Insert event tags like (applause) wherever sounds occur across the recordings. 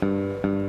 Thank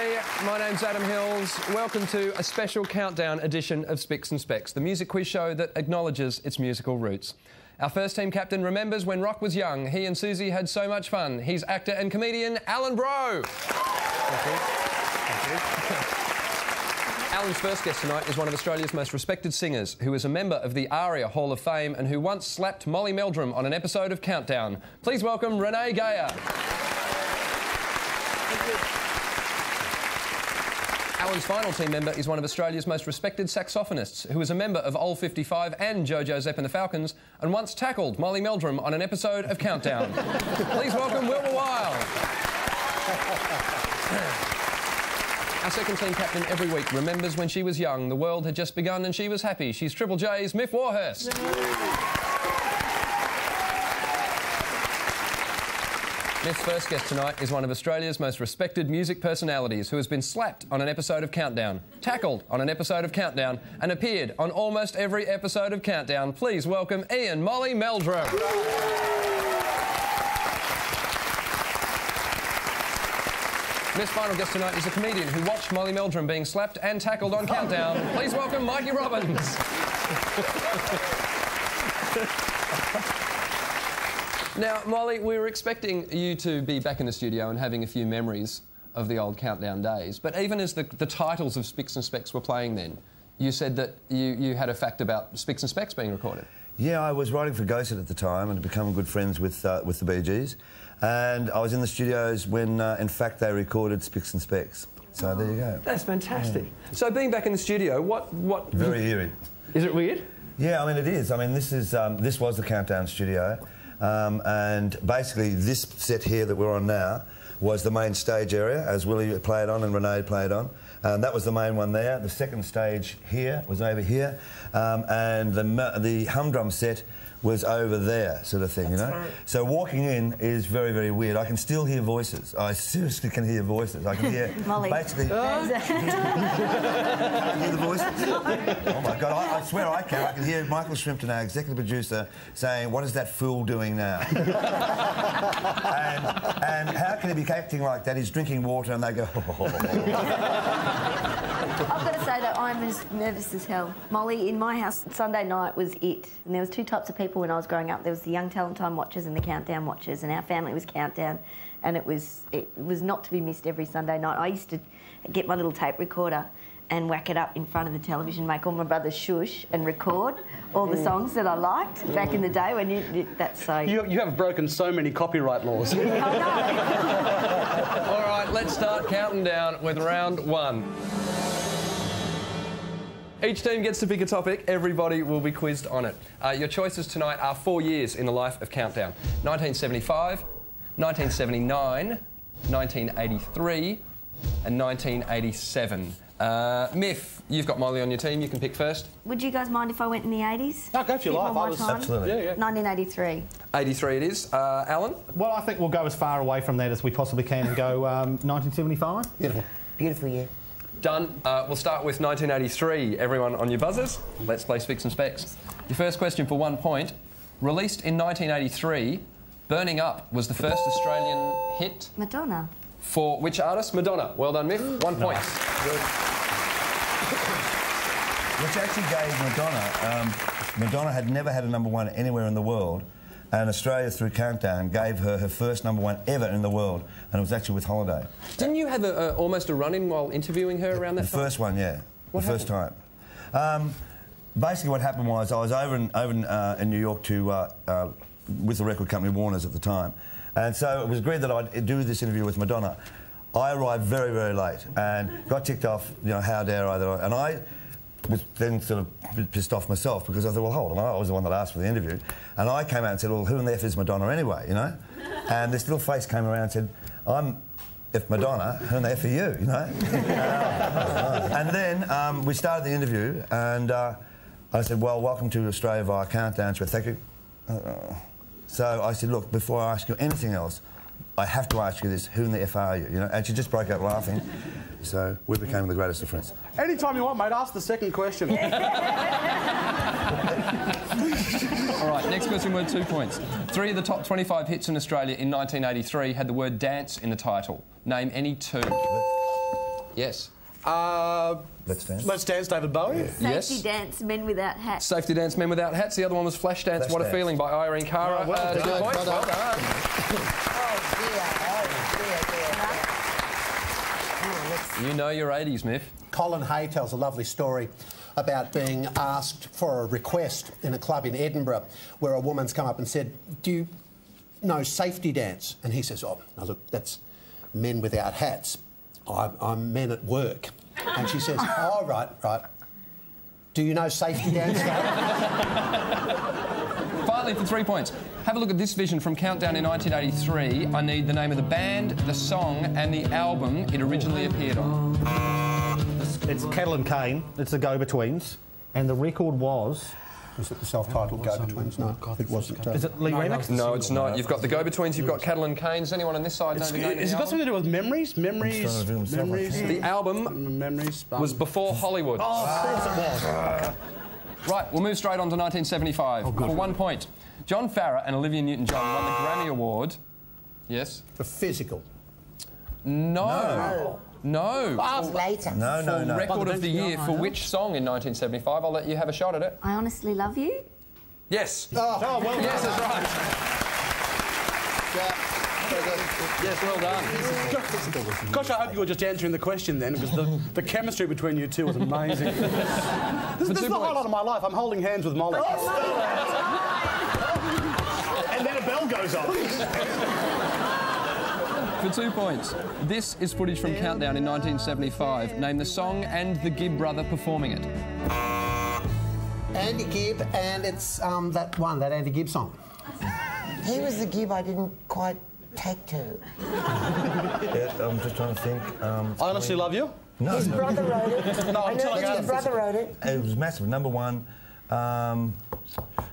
G'day. My name's Adam Hills. Welcome to a special countdown edition of Spicks and Specks, the music quiz show that acknowledges its musical roots. Our first team captain remembers when Rock was young. He and Susie had so much fun. He's actor and comedian Alan Brough. Thank you. Thank you. (laughs) Alan's first guest tonight is one of Australia's most respected singers, who is a member of the ARIA Hall of Fame and who once slapped Molly Meldrum on an episode of Countdown. Please welcome Renee Geyer. Alan's final team member is one of Australia's most respected saxophonists, who is a member of Old 55 and Jo Jo Zep and the Falcons, and once tackled Molly Meldrum on an episode of Countdown. (laughs) Please welcome Wilbur Wilde. (laughs) Our second team captain every week remembers when she was young, the world had just begun and she was happy. She's Triple J's Myf Warhurst. Myf's first guest tonight is one of Australia's most respected music personalities who has been slapped on an episode of Countdown, tackled on an episode of Countdown, and appeared on almost every episode of Countdown. Please welcome Ian Molly Meldrum. Myf's final guest tonight is a comedian who watched Molly Meldrum being slapped and tackled on Countdown. Please welcome Mikey Robbins. (laughs) Now, Molly, we were expecting you to be back in the studio and having a few memories of the old countdown days. But even as the, the titles of Spicks and Specks were playing then, you said that you, you had a fact about Spicks and Specks being recorded. Yeah, I was writing for Go-Set at the time and had become good friends with, uh, with the Bee Gees. And I was in the studios when, uh, in fact, they recorded Spicks and Specks. So there you go. That's fantastic. So being back in the studio, what... what Very eerie. Is it weird? Yeah, I mean, it is. I mean, this, is, um, this was the Countdown studio. Um, and basically, this set here that we're on now was the main stage area, as Willie played on and Renee played on. And that was the main one there. The second stage here was over here. Um, and the, the humdrum set was over there, sort of thing, That's you know? Right. So walking in is very, very weird. I can still hear voices. I seriously can hear voices. I can hear (laughs) Molly. basically. (laughs) can hear the voices? Oh my God, I, I, swear I can. I can hear Michael Shrimpton, our executive producer, saying, What is that fool doing now? (laughs) and, and how can he be acting like that? He's drinking water and they go, oh. I've got to say that I'm as nervous as hell. Molly, in my house, Sunday night was it. And there was two types of people when I was growing up. There was the young talent time watchers and the countdown watchers, and our family was countdown, and it was it was not to be missed every Sunday night. I used to get my little tape recorder and whack it up in front of the television, make all my brothers shush and record all the mm. songs that I liked back in the day when you, that's so. You, you have broken so many copyright laws. (laughs) (laughs) All right, let's start counting down with round one. Each team gets to pick a topic, everybody will be quizzed on it. Uh, your choices tonight are four years in the life of Countdown 1975, 1979, 1983, and 1987. Uh, Myf, you've got Molly on your team, you can pick first. Would you guys mind if I went in the 80s? No, go for your life. I was, absolutely. Yeah, yeah. 1983. 83 it is. Uh, Alan? Well, I think we'll go as far away from that as we possibly can and go um, 1975. Beautiful. Beautiful year. Done. Uh, we'll start with 1983. Everyone on your buzzers. Let's play Spicks and Specks. Your first question for one point. Released in 1983, Burning Up was the first Australian hit. Madonna. For which artist? Madonna. Well done, Myf. One point. Which actually gave Madonna. Um, Madonna had never had a number one anywhere in the world and Australia through Countdown gave her her first number one ever in the world, and it was actually with Holiday. Didn't you have a, a, almost a run-in while interviewing her around that the time? first one, yeah. What the first time. Um, basically, what happened was I was over in, over in, uh, in New York to, uh, uh, with the record company Warner's at the time, and so it was agreed that I'd do this interview with Madonna. I arrived very, very late and got ticked off, you know, how dare I, and I was then sort of pissed off myself because I thought, well, hold on, I was the one that asked for the interview. And I came out and said, well, who in the F is Madonna anyway, you know? and this little face came around and said, I'm if Madonna, who in the F are you, you know? (laughs) and then um, we started the interview, and uh, I said, well, welcome to Australia via Countdown. She went, thank you. Uh, so I said, look, before I ask you anything else, I have to ask you this, who in the F are you? you know? And she just broke out laughing. So we became the greatest of friends. Anytime you want, mate, ask the second question. (laughs) All right, next question worth two points. Three of the top 25 hits in Australia in 1983 had the word dance in the title. Name any two. Yes. Uh, Let's dance. let's dance, David Bowie. Safety Yes. dance, men without hats. Safety Dance Men Without Hats. The other one was Flash Dance What a Feeling by Irene Cara. well Uh, two done, points. well Well (laughs) done. You know your 80s, Myf. Colin Hay tells a lovely story about being asked for a request in a club in Edinburgh where a woman's come up and said, Do you know safety dance? And he says, Oh, now look, that's men without hats. I'm, I'm men at work. And she says, Oh, right, right. Do you know safety dance? (laughs) Finally, for three points. Have a look at this vision from Countdown in 1983. I need the name of the band, the song, and the album it originally appeared on. It's Cattle and Cane. It's the Go-Betweens. And the record was... Was it the self-titled Go-Betweens? No, it wasn't. uh, Is it Lee Remick? No, it's not. You've got the Go Betweens, you've got Cattle and Cane. Does anyone on this side know the name of has it got something to do with memories? Memories? trying to do myself, Memories? The album Memories? Was before Hollywood. Oh, of course it was. Right, we'll move straight on to 1975 for one point. John Farrar and Olivia Newton-John won the Grammy Award. Yes. for physical. No. No. later. No, no, For no. record of the year for which song in 1975? I'll let you have a shot at it. I honestly love you. Yes. Oh, well Yes, that's right. Yes, well done. Gosh, I hope you were just answering the question then, because the, the chemistry between you two was amazing. (laughs) this this is two the highlight points. of my life. I'm holding hands with Molly. And then a bell goes off. For two points. This is footage from Countdown in 1975. Name the song and the Gibb brother performing it. Andy Gibb, and it's um, that one, that Andy Gibb song. He was the Gibb I didn't quite take to. Yeah, I'm just trying to think. Um, I honestly love you. no, His no, brother wrote it. (laughs) No, I I'm know telling that you. his brother wrote it. it was massive. Number one. Um,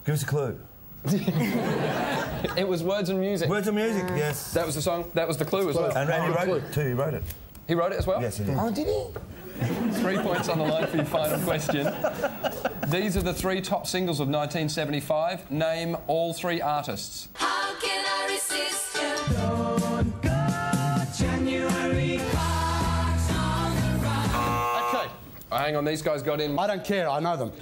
give us a clue. (laughs) It was Words and Music. Words and music. Yes. That was the song. That was the clue as well. and Randy wrote it too. He wrote it. He wrote it as well? Yes, he did. Oh, did he? Three points on the line for your final question. These are the three top singles of 1975. Name all three artists. Hang on, these guys got in. I don't care. I know them. (laughs)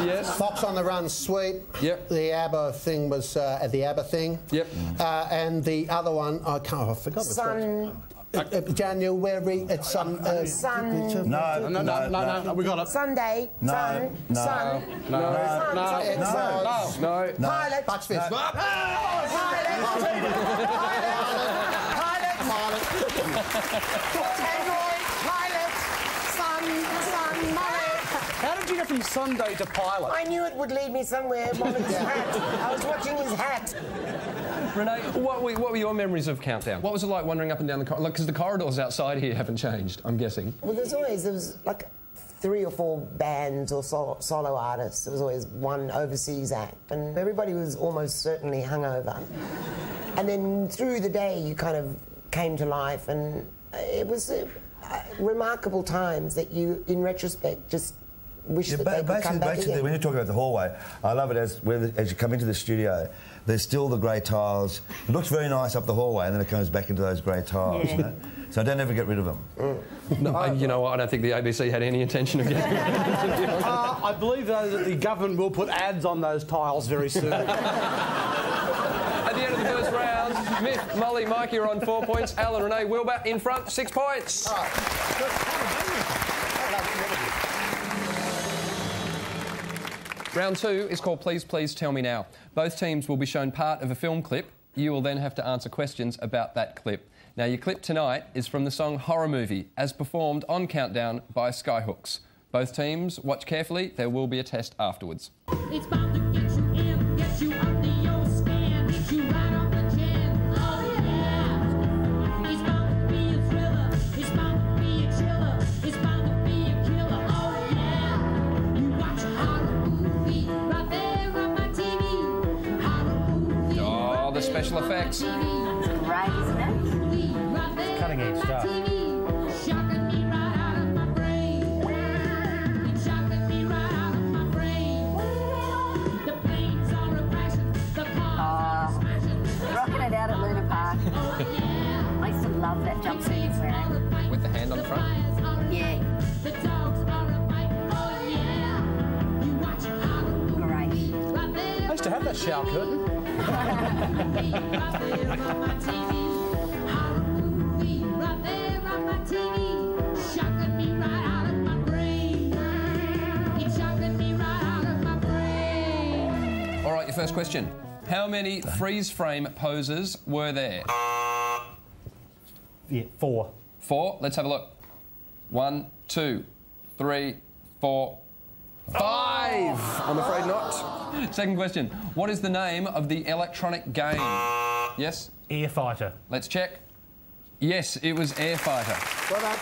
Yes. Fox on the Run, Sweet. Yep. The ABBA thing was uh, at the ABBA thing. Yep. Uh, and the other one, I can't. I forgot. what Sun, it's called. Uh, January. It's um. Uh, Sun. it's, uh, No, No, no, no, no, we got it. Sunday, No, sun, no, sun, No, sun, no, sun, it's, sun. uh, No. no. Pilot, Butch Fist. pilot, Android, pilot, sun, sun, Molly. How you get from Sunday to pilot? I knew it would lead me somewhere. Molly's hat. I was watching his hat. Renee, what were, what were your memories of Countdown? What was it like wandering up and down the corridor? Because the corridors outside here haven't changed, I'm guessing. Well, there's always there was like three or four bands or solo, solo artists. There was always one overseas act, and everybody was almost certainly hungover. And then through the day, you kind of came to life, and it was uh, uh, remarkable times that you, in retrospect, just wish Yeah, that they could come back basically again. when you talk about the hallway, I love it as when, as you come into the studio. There's still the grey tiles. It looks very nice up the hallway, and then it comes back into those grey tiles. You know? So don't ever get rid of them. No, I- you know? I don't think the ABC had any intention of getting rid of it, to be honest. Uh, I believe though that the government will put ads on those tiles very soon. (laughs) At the end of the first round, Myf, Molly, Mike, you're on four points. Alan, Renee, Wilbur in front, six points. Round two is called Please, Please Tell Me Now. Both teams will be shown part of a film clip. You will then have to answer questions about that clip. Now, your clip tonight is from the song Horror Movie, as performed on Countdown by Skyhooks. Both teams watch carefully, there will be a test afterwards. The special effects. Great, isn't it? Cutting edge stuff. Ah. Rocking it out at Luna Park. I used to love that jumpsuit he's wearing. With the hand on the front. Yeah. Great. I used to have that shower curtain. All right, your first question. How many freeze frame poses were there? Yeah, four. Four. Let's have a look. One, two, three, four, five. I'm afraid not. Second question. What is the name of the electronic game? Yes? Air fighter. Let's check. Yes, it was Air Fighter. Well done.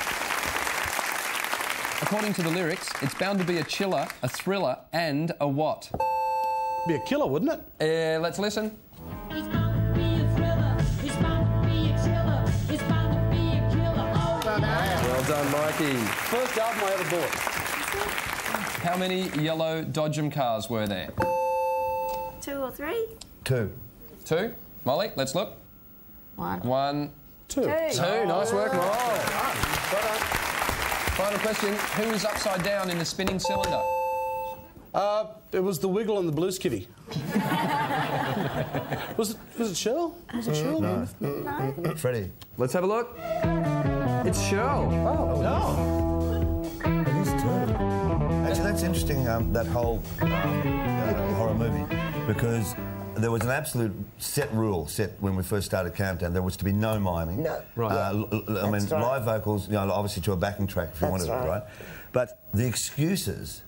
According to the lyrics, it's bound to be a chiller, a thriller, and a what? Be a killer, wouldn't it? Uh, let's listen. Well done, Mikey. First album I ever bought. How many yellow Dodgem cars were there? Two or three? Two. Two. Molly, let's look. One. One, Two. Two. two. Nice work, Molly. Final question. Who was upside down in the spinning cylinder? Uh, it was the Wiggle and the Blue Skivvy. (laughs) was it? Was it Shell? Was it Shell? No. Freddie. Let's have a look. It's Shell. It interesting, um, that whole um, uh, horror movie, because there was an absolute set rule set when we first started Countdown. There was to be no miming. No. Right. Uh, l- l- I mean, right. live vocals, you know, obviously to a backing track if you That's wanted right. it, right? But the excuses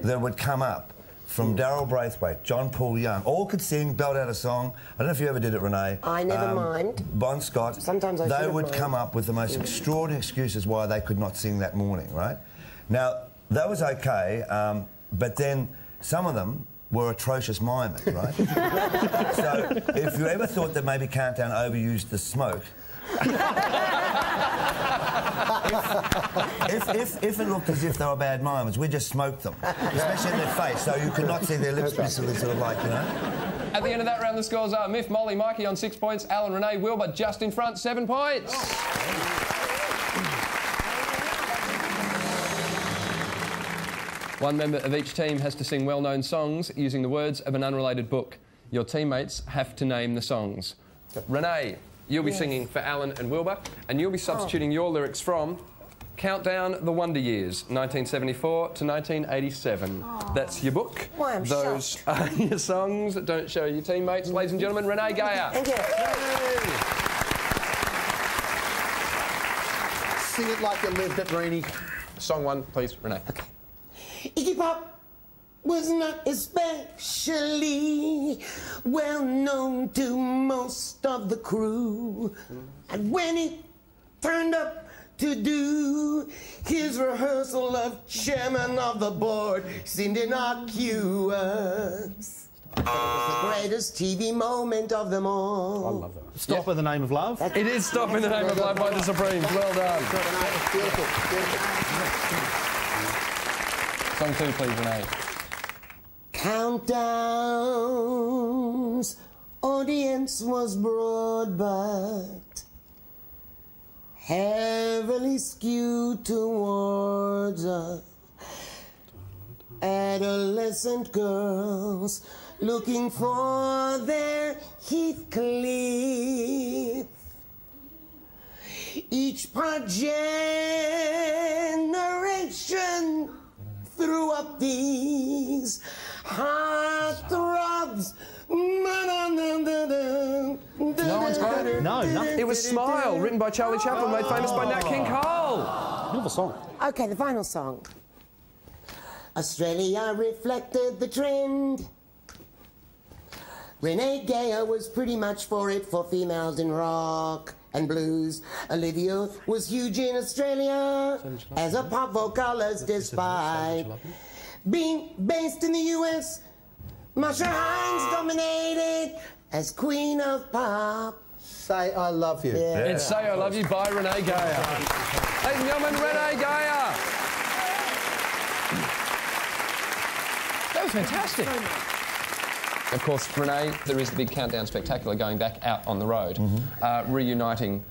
that would come up from Daryl Braithwaite, John Paul Young, all could sing, belt out a song. I don't know if you ever did it, Renee. I never mind. Bon Scott. Sometimes I They would mimed. come up with the most extraordinary excuses why they could not sing that morning, right? Now, that was okay, um, but then some of them were atrocious mimers, right? (laughs) so if you ever thought that maybe Countdown overused the smoke, if, if, if it looked as if they were bad mimers, we just smoked them, especially in their face, so you could not see their lips basically sort of like, you know? At the end of that round, the scores are Myf, Molly, Mikey on six points, Alan, Renee, Wilbur just in front, seven points. One member of each team has to sing well known songs using the words of an unrelated book. Your teammates have to name the songs. Renee, you'll be singing for Alan and Wilbur, and you'll be oh. substituting your lyrics from Countdown the Wonder Years, 1974 to 1987. That's your book. Why, I'm Those are (laughs) your songs. That don't show your teammates. Ladies and gentlemen, Renee Geyer. Thank you. Sing it like you lived it, Reenie. Song one, please, Renee. Iggy Pop was not especially well known to most of the crew. And when he turned up to do his rehearsal of chairman of the board, seemed innocuous. But it was the ah. greatest TV moment of them all. I love that. Stop in the name of love. It is Stop in the Name of Love by the Supremes. Well done. Beautiful, beautiful. Song two, please, Renee. Countdown's audience was broad but heavily skewed towards uh, adolescent girls looking for their Heathcliff. Each generation threw up these heart throbs. No one's got it. No, nothing. It was Smile, written by Charlie Chaplin, made famous by Nat King Cole. Beautiful song. Okay, the final song. Australia reflected the trend. Renee Geyer was pretty much for it for females in rock and blues. Olivia was huge in Australia as a pop vocalist despite being based in the US. Marcia Hines dominated as Queen of Pop. Say I love you. It's Say I Love You by Renee Geyer. Ladies and gentlemen, Renee Geyer. That was fantastic. Of course, Renee, there is the big Countdown Spectacular going back out on the road, uh, reuniting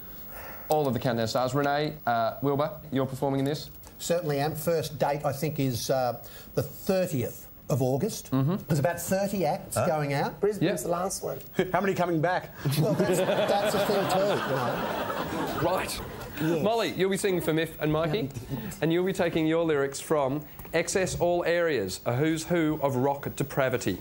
all of the Countdown stars. Renee, uh, Wilbur, you're performing in this? Certainly am. First date, I think, is uh, the 30th of August. There's about 30 acts going out. Brisbane's the last one. (laughs) How many coming back? Well, that's, that's a thing too, you know. Right. Molly, you'll be singing for Myf and Mikey, (laughs) and you'll be taking your lyrics from Excess All Areas, a who's who of rock depravity.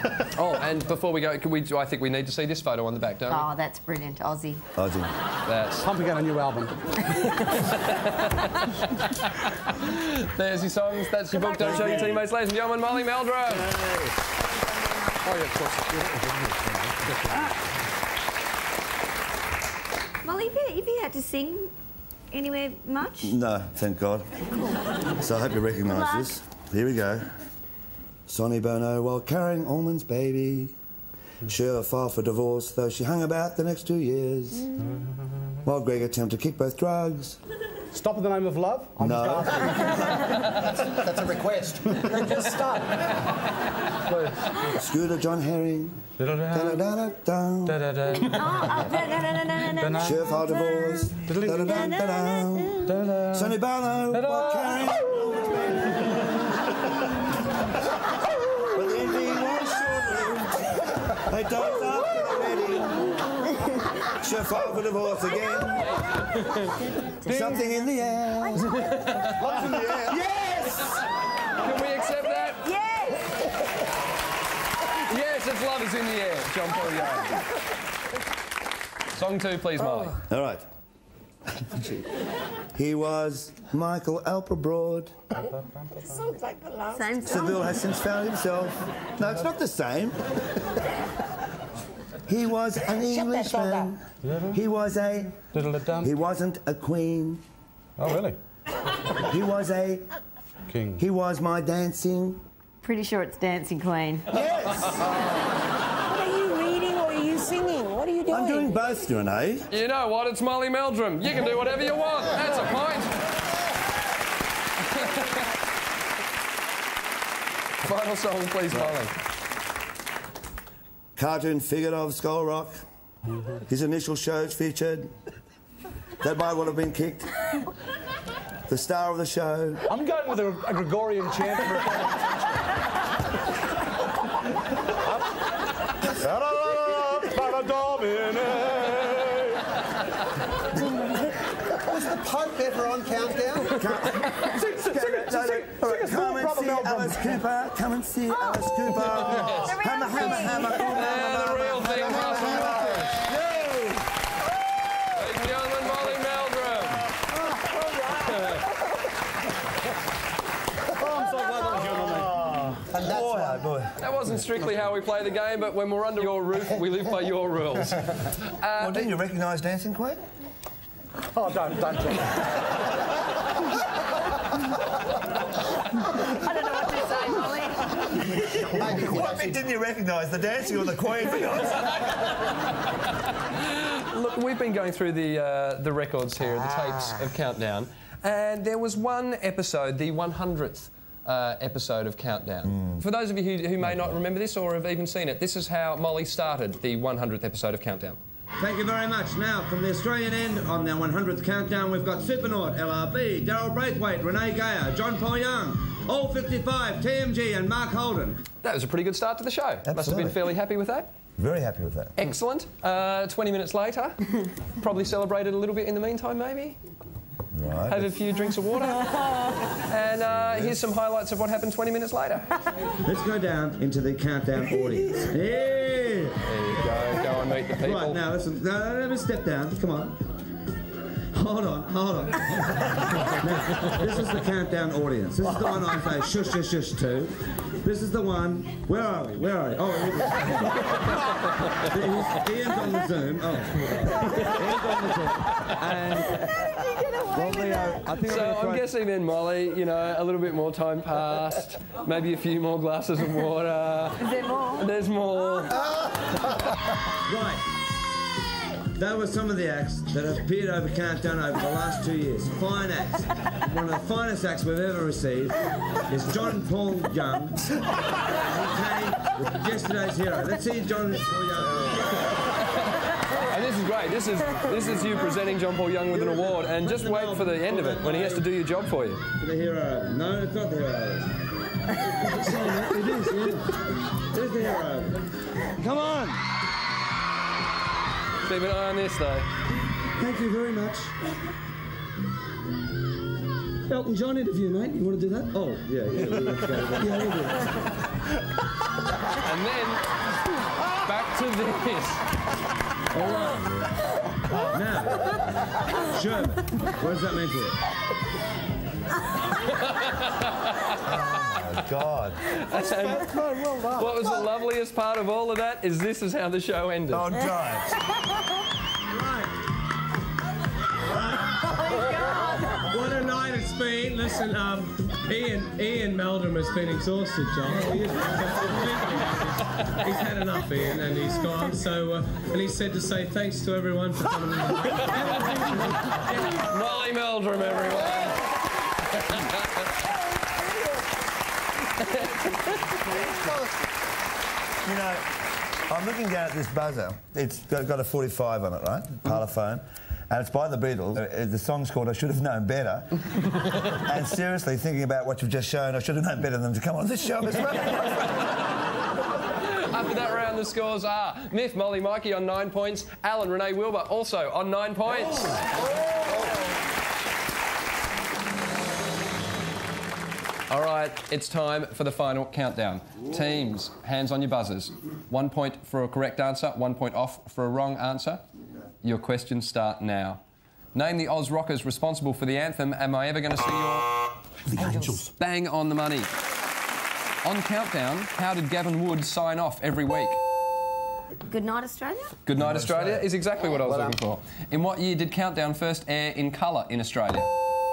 (laughs) oh, and before we go, can we, I think we need to see this photo on the back, don't we? Oh, that's brilliant, Aussie. Ozzy. That's Pumping out a new album. (laughs) there's your songs. That's your book. Don't show your teammates, ladies and gentlemen. Molly Meldrum. Oh yeah, of course. Molly, have you, have you had to sing anywhere much? No, thank God. So I hope you recognise this. Here we go. Sonny Bono while carrying Allman's baby. She'll file for divorce, though she hung about the next two years. While Greg attempted to kick both drugs. Stop in the name of love? I'm No. just asking. That's a request. (laughs) Just stop. Scooter John Herring. Da-da-da-da-da. Oh, oh, no, no, no, no, no, no. She'll file divorce. Sonny Bono while carrying short-lived. They died after the wedding. She'll for divorce again. Something in the air. Love's in the air. Yes! Can we accept that? Yes! Yes, it's Love is in the Air. John Paul Young. Song two, please, Molly. Oh. All right. he was Michael Alper Broad. Sounds like the last. Same Seville song. has since found himself. No, it's not the same. He was an Englishman. He was a. Diddle-a-dum. He wasn't a queen. Oh, really? He was a. King. He was my dancing. Pretty sure it's Dancing Queen. Yes! (laughs) What are you reading or are you singing? What are you doing? I'm doing both, Renee. You know what? It's Molly Meldrum. You can do whatever you want. That's a point. (laughs) Final song, please, Molly. Cartoon figure of Skull Rock. His initial shows featured. That might well have been kicked. The star of the show. I'm going with a, a Gregorian chant for Was the Pope ever on Countdown? No, no, all right, Come and see Alice Cooper. Come and see oh. Alice Cooper. (laughs) The real Hammer, hammer, thing. hammer. And the real thing, Russell Rose. Ladies and gentlemen, Molly Meldrum. (laughs) Oh, and that's Boy, why. oh boy. That wasn't strictly how we play the game, but when we're under your roof, we live by your rules. (laughs) Well, didn't you recognise Dancing Queen? Oh, don't, don't. I don't know what to say, Molly. Maybe if you What bit didn't you recognise? The dancing or the Queen? for God's sake? Look, we've been going through the uh, the records here, the tapes of Countdown, and there was one episode, the 100th uh, episode of Countdown. For those of you who, who may not remember this or have even seen it, this is how Molly started the 100th episode of Countdown. Thank you very much. Now, from the Australian end, on their 100th countdown, we've got Supernaut, LRB, Daryl Braithwaite, Renee Geyer, John Paul Young, All 55, TMG, and Mark Holden. That was a pretty good start to the show. Must have been fairly happy with that. Very happy with that. Excellent. Uh, 20 minutes later, (laughs) probably celebrated a little bit in the meantime, maybe. Right. Had a few drinks of water. (laughs) and uh, here's some highlights of what happened 20 minutes later. Let's go down into the countdown audience. (laughs) Yeah! There you go. Meet the people. Right, now listen. No, no, no, step down. Come on. Hold on, hold on. now, this is the countdown audience. This is the one I say shush, shush, shush to. This is the one. Where are we? Where are we? Oh, here we go. Ian's on the Zoom. Oh, Ian's on the Zoom. And well, Leo, I think So I'm, I'm guessing then, Molly, you know, a little bit more time passed, maybe a few more glasses of water. Is there more? There's more. Right. That were some of the acts that have appeared over Countdown over the last two years. Fine acts. One of the finest acts we've ever received is John Paul Young. He came with yesterday's hero. Let's see John Paul Young. And this is great. This is this is you presenting John Paul Young with an award, and just wait for the end of it when he has to do your job for you. For the hero. No, it's not the hero. it is, yeah. It is the hero. Come on. Keep an eye on this though. Thank you very much. Elton John interview, mate. You want to do that? Oh, yeah, yeah. We'll have to go with that. yeah, we'll do it. And then back to this. All right. Oh, now, Sherman, what does that mean to you? (laughs) Oh, God. (laughs) What was the loveliest part of all of that is this is how the show ended. Oh, don't. What a night it's been. Listen, um, Ian, Ian Meldrum has been exhausted, John. He is he's had enough, Ian, and he's gone. So, uh, and he said to say thanks to everyone for coming. (laughs) Molly Meldrum, everyone. You know, I'm looking down at this buzzer. It's got, got a 45 on it, right? Parlophone. And it's by the Beatles. Uh, The song's called I Should Have Known Better. (laughs) and seriously, thinking about what you've just shown, I should have known better than to come on this show as well. (laughs) After that round, the scores are Myf, Molly, Mikey on nine points, Alan, Renee, Wilbur also on nine points. All right, it's time for the final countdown. Teams, hands on your buzzers. One point for a correct answer, one point off for a wrong answer. Your questions start now. Name the Oz Rockers responsible for the anthem. Am I ever going to see your. The angels. Bang on the money. On countdown, how did Gavin Wood sign off every week? Good night, Australia. Good night, Australia Australia. is exactly what I was looking for. In what year did Countdown first air in colour in Australia?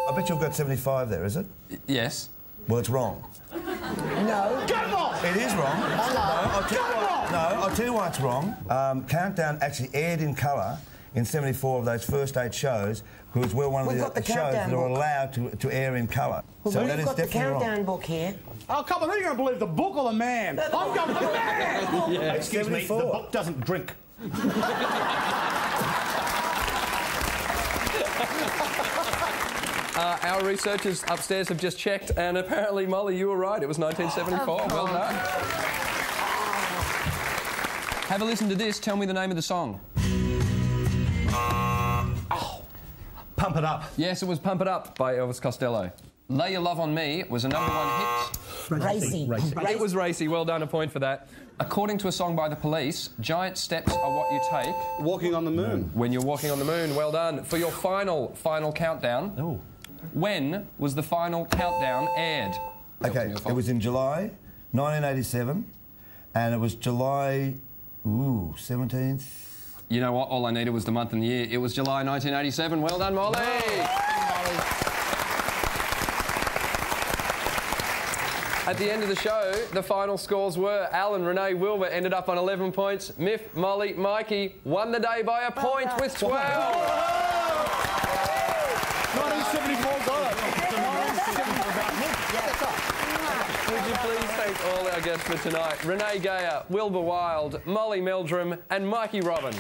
I bet you've got 75 there, is it? Yes. Well, it's wrong. No. It is wrong. No, I'll tell you why, no, I'll tell you why it's wrong. Um, Countdown actually aired in colour in 74 of those first eight shows because we're one of We've the, got the shows that are book. allowed to, to air in colour. so We've that is got the definitely wrong. countdown book here. Oh, come on, then you're going to believe the book or the man. I'm going for the man. Excuse me, the book doesn't drink. (laughs) Uh, our researchers upstairs have just checked, and apparently, Molly, you were right. It was 1974. well done. Have a listen to this. Tell me the name of the song. Pump it up. Yes, it was Pump It Up by Elvis Costello. Lay Your Love on Me was a number one hit. Racey. It was Racey. Well done. A point for that. According to a song by the police, giant steps are what you take Walking on the moon. when you're walking on the moon. Well done. For your final, final countdown, Oh. When was the final countdown aired? Okay, it was in July 1987, and it was July, ooh, 17th. You know what? All I needed was the month and the year. It was July 1987. Well done, Molly. At the end of the show, the final scores were Alan, Renee, Wilbur ended up on 11 points. Myf, Molly, Mikey won the day by a point with 12. 1974. Would you please thank all our guests for tonight? Renee Geyer, Wilbur Wilde, Molly Meldrum, and Mikey Robbins.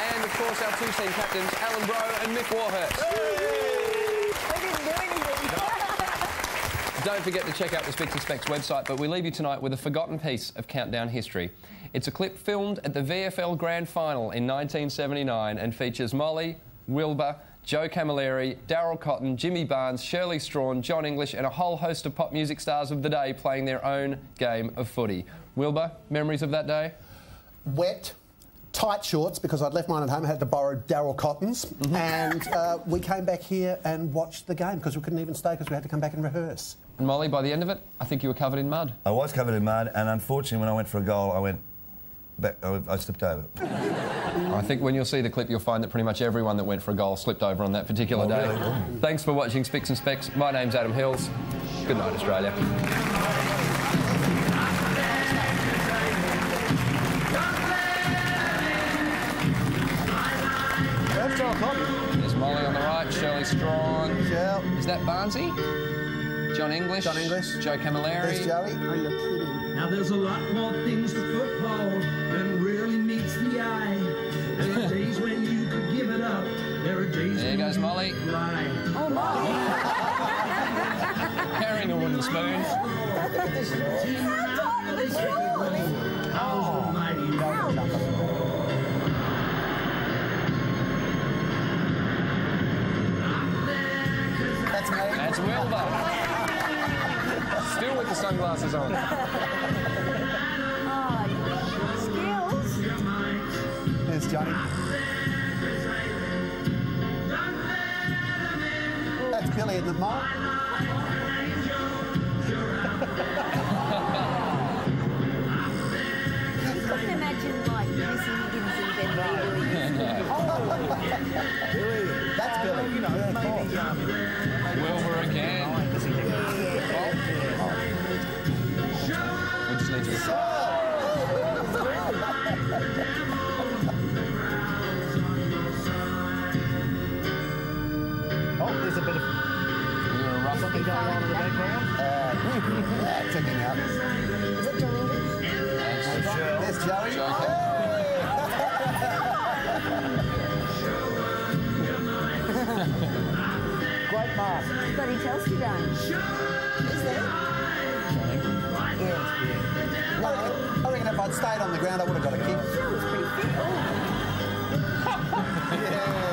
And of course, our two team captains, Alan Brough and Myf Warhurst. Don't forget to check out the and Specks website, but we leave you tonight with a forgotten piece of countdown history. It's a clip filmed at the VFL Grand Final in 1979 and features Molly, Wilbur, Joe Camilleri, Daryl Cotton, Jimmy Barnes, Shirley Strachan, John English, and a whole host of pop music stars of the day playing their own game of footy. Wilbur, memories of that day? Wet, tight shorts because I'd left mine at home. I had to borrow Daryl Cotton's, Mm-hmm. and uh, we came back here and watched the game because we couldn't even stay because we had to come back and rehearse. And Molly, by the end of it, I think you were covered in mud. I was covered in mud, and unfortunately, when I went for a goal, I went back. I, I slipped over. I think when you'll see the clip, you'll find that pretty much everyone that went for a goal slipped over on that particular Oh, day. really? Oh. Thanks for watching Spicks and Specks. My name's Adam Hills. Good night, Australia. There's Molly on the right, Shirley Strachan. Is that Barnsey? John English. John English. Joe Camilleri. There's Joey. Oh, you're kidding. Now there's a lot more things to football There are days There goes you Molly. could fly. Oh, Molly. (laughs) Carrying a wooden spoon. How's the mighty That's me. That's Wilbur. Still with the sunglasses on. Oh, skills. There's Johnny. Billy in the mall. Couldn't imagine like Missy Higgins and Ben Lee doing this. (laughs) Billy. sticking out. Is it Dominguez? That's Joe. That's Joey. (laughs) Is there? Yeah. No, I, reckon if I'd stayed on the ground, I would have got a kick. Was pretty (laughs) yeah.